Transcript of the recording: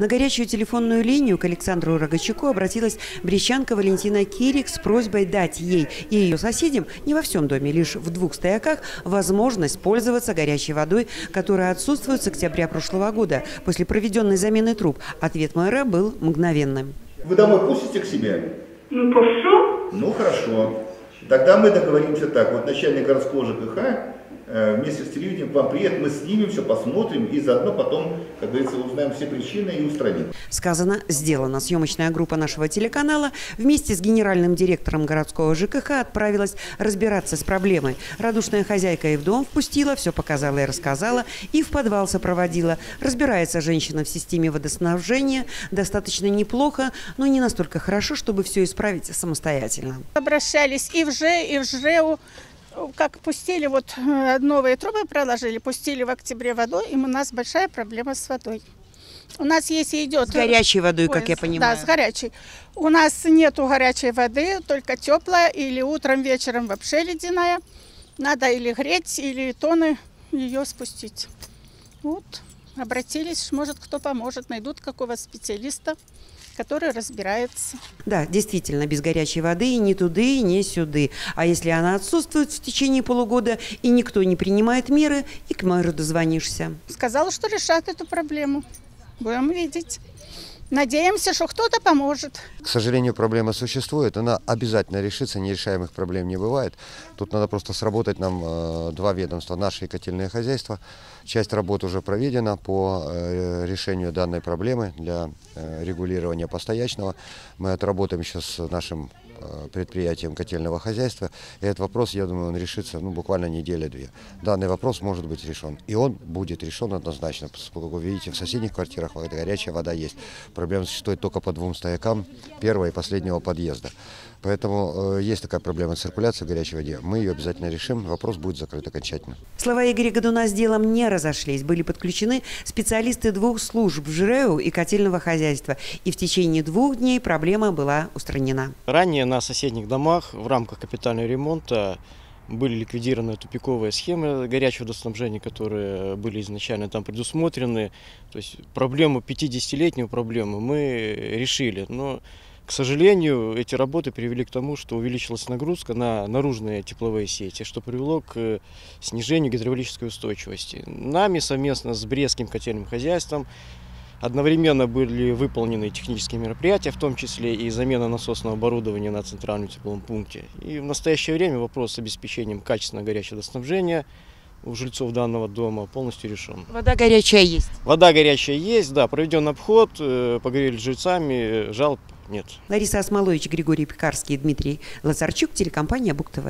На горячую телефонную линию к Александру Рогачуку обратилась брещанка Валентина Кирик с просьбой дать ей и ее соседям, не во всем доме, лишь в двух стояках, возможность пользоваться горячей водой, которая отсутствует с октября прошлого года после проведенной замены труб. Ответ мэра был мгновенным. Вы домой пустите к себе? Ну, пошел. Ну, хорошо. Тогда мы договоримся так. Вот начальник городского ЖКХ вместе с телевидением к вам приедет, мы снимем все, посмотрим и заодно потом, как говорится, узнаем все причины и устраним. Сказано, сделано. Съемочная группа нашего телеканала вместе с генеральным директором городского ЖКХ отправилась разбираться с проблемой. Радушная хозяйка и в дом впустила, все показала и рассказала, и в подвал сопроводила. Разбирается женщина в системе водоснабжения достаточно неплохо, но не настолько хорошо, чтобы все исправить самостоятельно. Обращались и в ЖЭ, и в ЖЭУ. Как пустили, вот э, новые трубы проложили, пустили в октябре водой, и у нас большая проблема с водой. У нас если идет... С горячей водой, как Ой, я понимаю. Да, с горячей. У нас нету горячей воды, только теплая, или утром, вечером вообще ледяная. Надо или греть, или тоны ее спустить. Вот, обратились, может, кто поможет, найдут какого специалиста, который разбирается. Да, действительно, без горячей воды ни туды, ни сюды. А если она отсутствует в течение полугода и никто не принимает меры, и к мэру дозвонишься. Сказала, что решат эту проблему. Будем видеть. Надеемся, что кто-то поможет. К сожалению, проблема существует, она обязательно решится, нерешаемых проблем не бывает. Тут надо просто сработать нам э, два ведомства, наше и котельное хозяйство. Часть работ уже проведена по э, решению данной проблемы для э, регулирования постоячного. Мы отработаем сейчас с нашим э, предприятием котельного хозяйства. И этот вопрос, я думаю, он решится ну, буквально неделя-две. Данный вопрос может быть решен. И он будет решен однозначно. Поскольку вы видите, в соседних квартирах горячая вода есть. Проблема существует только по двум стоякам первого и последнего подъезда. Поэтому э, есть такая проблема циркуляции в горячей воде. Мы ее обязательно решим. Вопрос будет закрыт окончательно. Слова Игоря Годуна с делом не разошлись. Были подключены специалисты двух служб ЖРЭУ и котельного хозяйства. И в течение двух дней проблема была устранена. Ранее на соседних домах в рамках капитального ремонта были ликвидированы тупиковые схемы горячего водоснабжения, которые были изначально там предусмотрены. То есть проблему, 50-летнюю проблему мы решили. Но, к сожалению, эти работы привели к тому, что увеличилась нагрузка на наружные тепловые сети, что привело к снижению гидравлической устойчивости. Нами совместно с Брестским котельным хозяйством Одновременно были выполнены технические мероприятия, в том числе и замена насосного оборудования на центральном тепловом пункте. И в настоящее время вопрос с обеспечением качественного горячего водоснабжения у жильцов данного дома полностью решен. Вода горячая есть. Вода горячая есть, да, проведен обход, э, поговорили с жильцами, жалоб нет. Лариса Осмолович, Григорий Пекарский Дмитрий Лазарчук, телекомпания Бук ТВ.